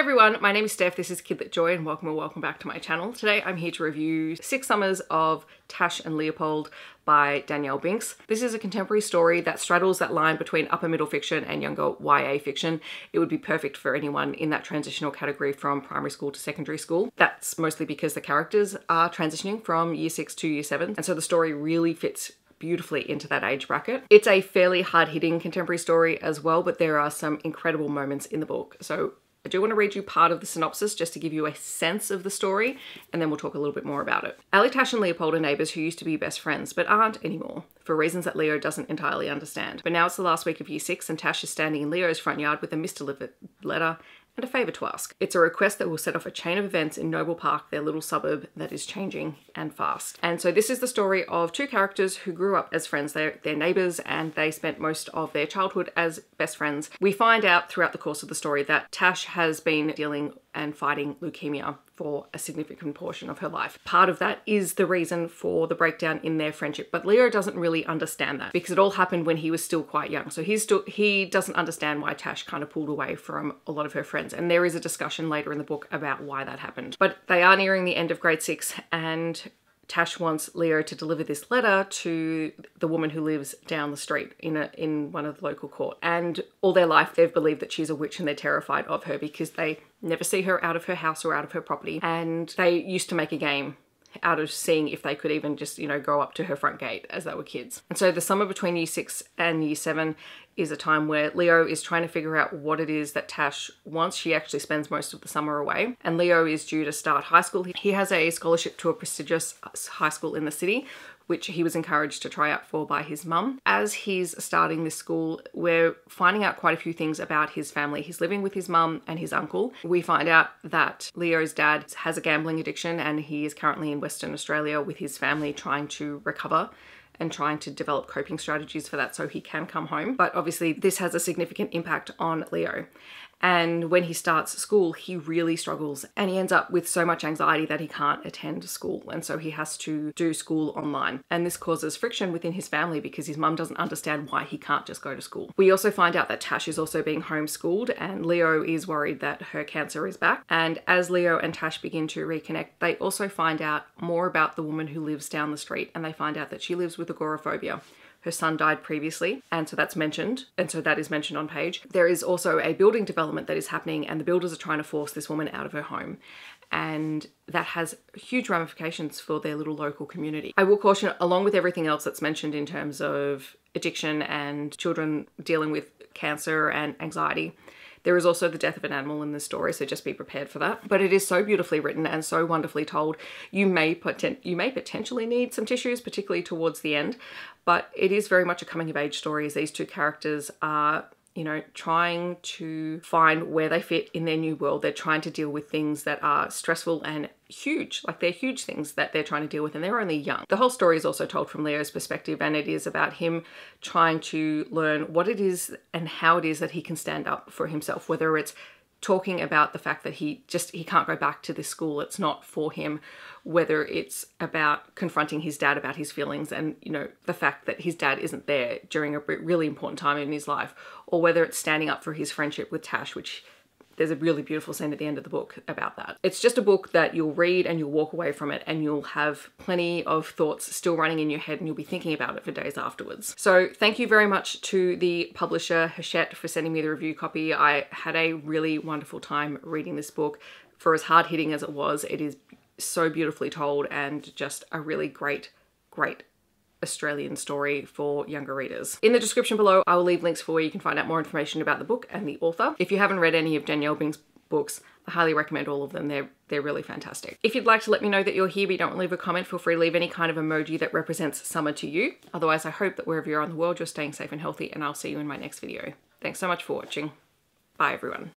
everyone, my name is Steph, this is Kidlit Joy and welcome or welcome back to my channel. Today I'm here to review Six Summers of Tash and Leopold by Danielle Binks. This is a contemporary story that straddles that line between upper middle fiction and younger YA fiction. It would be perfect for anyone in that transitional category from primary school to secondary school. That's mostly because the characters are transitioning from year six to year seven and so the story really fits beautifully into that age bracket. It's a fairly hard-hitting contemporary story as well, but there are some incredible moments in the book. So I do want to read you part of the synopsis just to give you a sense of the story, and then we'll talk a little bit more about it. Alytash, and Leopold are neighbours who used to be best friends, but aren't anymore, for reasons that Leo doesn't entirely understand. But now it's the last week of year six, and Tash is standing in Leo's front yard with a misdelivered letter and a favour to ask. It's a request that will set off a chain of events in Noble Park, their little suburb that is changing and fast. And so this is the story of two characters who grew up as friends. They're, they're neighbours and they spent most of their childhood as best friends. We find out throughout the course of the story that Tash has been dealing and fighting leukemia for a significant portion of her life. Part of that is the reason for the breakdown in their friendship, but Leo doesn't really understand that because it all happened when he was still quite young. So he's still he doesn't understand why Tash kind of pulled away from a lot of her friends. And there is a discussion later in the book about why that happened. But they are nearing the end of grade 6 and Tash wants Leo to deliver this letter to the woman who lives down the street in a in one of the local court. And all their life they've believed that she's a witch and they're terrified of her because they never see her out of her house or out of her property. And they used to make a game out of seeing if they could even just, you know, go up to her front gate as they were kids. And so the summer between year six and year seven is a time where Leo is trying to figure out what it is that Tash wants. She actually spends most of the summer away and Leo is due to start high school. He has a scholarship to a prestigious uh, high school in the city which he was encouraged to try out for by his mum. As he's starting this school, we're finding out quite a few things about his family. He's living with his mum and his uncle. We find out that Leo's dad has a gambling addiction and he is currently in Western Australia with his family trying to recover and trying to develop coping strategies for that so he can come home. But obviously this has a significant impact on Leo. And when he starts school, he really struggles and he ends up with so much anxiety that he can't attend school. And so he has to do school online. And this causes friction within his family because his mum doesn't understand why he can't just go to school. We also find out that Tash is also being homeschooled and Leo is worried that her cancer is back. And as Leo and Tash begin to reconnect, they also find out more about the woman who lives down the street and they find out that she lives with agoraphobia her son died previously, and so that's mentioned, and so that is mentioned on page. There is also a building development that is happening, and the builders are trying to force this woman out of her home and that has huge ramifications for their little local community. I will caution, along with everything else that's mentioned in terms of addiction and children dealing with cancer and anxiety, there is also the death of an animal in the story, so just be prepared for that. But it is so beautifully written and so wonderfully told. You may poten you may potentially need some tissues, particularly towards the end, but it is very much a coming of age story as these two characters are you know, trying to find where they fit in their new world. They're trying to deal with things that are stressful and huge, like they're huge things that they're trying to deal with, and they're only young. The whole story is also told from Leo's perspective, and it is about him trying to learn what it is and how it is that he can stand up for himself, whether it's talking about the fact that he just he can't go back to this school it's not for him whether it's about confronting his dad about his feelings and you know the fact that his dad isn't there during a really important time in his life or whether it's standing up for his friendship with Tash which there's a really beautiful scene at the end of the book about that. It's just a book that you'll read and you'll walk away from it and you'll have plenty of thoughts still running in your head and you'll be thinking about it for days afterwards. So thank you very much to the publisher Hachette for sending me the review copy. I had a really wonderful time reading this book. For as hard hitting as it was, it is so beautifully told and just a really great, great Australian story for younger readers. In the description below, I will leave links for where you can find out more information about the book and the author. If you haven't read any of Danielle Binks' books, I highly recommend all of them. They're, they're really fantastic. If you'd like to let me know that you're here but you don't leave a comment, feel free to leave any kind of emoji that represents summer to you. Otherwise, I hope that wherever you are in the world, you're staying safe and healthy and I'll see you in my next video. Thanks so much for watching. Bye everyone.